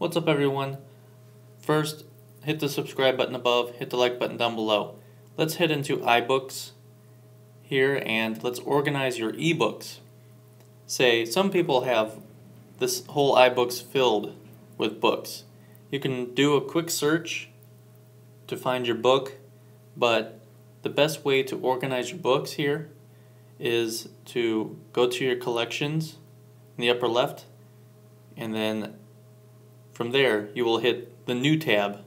What's up everyone? First, hit the subscribe button above, hit the like button down below. Let's head into iBooks here and let's organize your ebooks. Say, some people have this whole iBooks filled with books. You can do a quick search to find your book, but the best way to organize your books here is to go to your collections in the upper left and then from there, you will hit the New tab.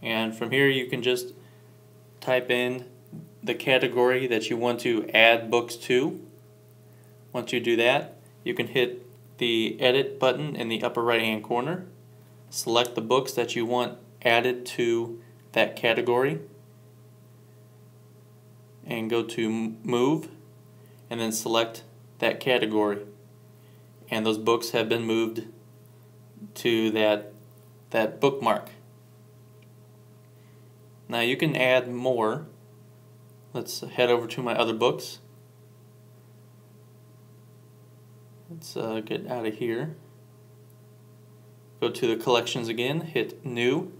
And from here, you can just type in the category that you want to add books to. Once you do that, you can hit the Edit button in the upper right hand corner. Select the books that you want added to that category and go to Move and then select that category. And those books have been moved to that that bookmark. Now you can add more. Let's head over to my other books. Let's uh, get out of here. Go to the collections again, hit new.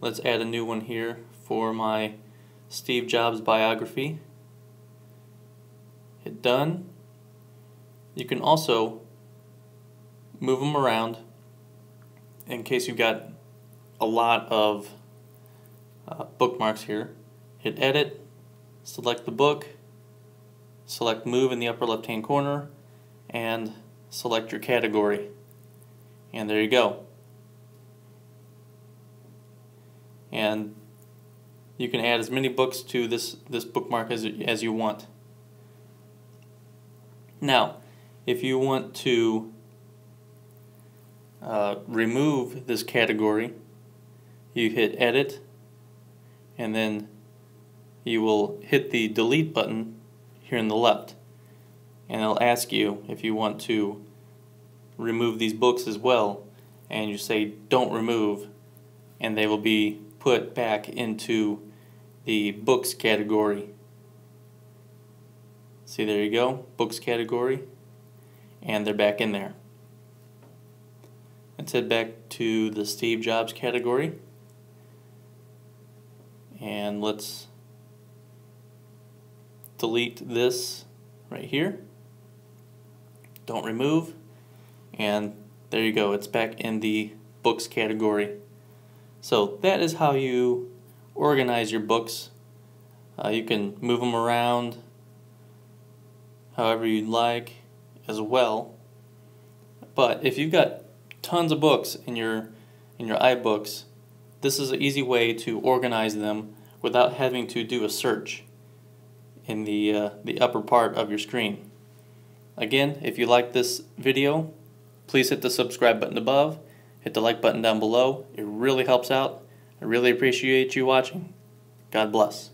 Let's add a new one here for my Steve Jobs biography. Hit done. You can also move them around in case you've got a lot of uh, bookmarks here, hit edit, select the book, select move in the upper left hand corner, and select your category. And there you go. And you can add as many books to this, this bookmark as, as you want. Now, if you want to uh, remove this category, you hit edit and then you will hit the delete button here in the left. And it'll ask you if you want to remove these books as well and you say don't remove and they will be put back into the books category. See there you go books category and they're back in there Let's head back to the Steve Jobs category. And let's delete this right here. Don't remove. And there you go. It's back in the books category. So that is how you organize your books. Uh, you can move them around however you'd like as well. But if you've got tons of books in your in your iBooks, this is an easy way to organize them without having to do a search in the uh, the upper part of your screen. Again, if you like this video, please hit the subscribe button above, hit the like button down below. It really helps out. I really appreciate you watching. God bless.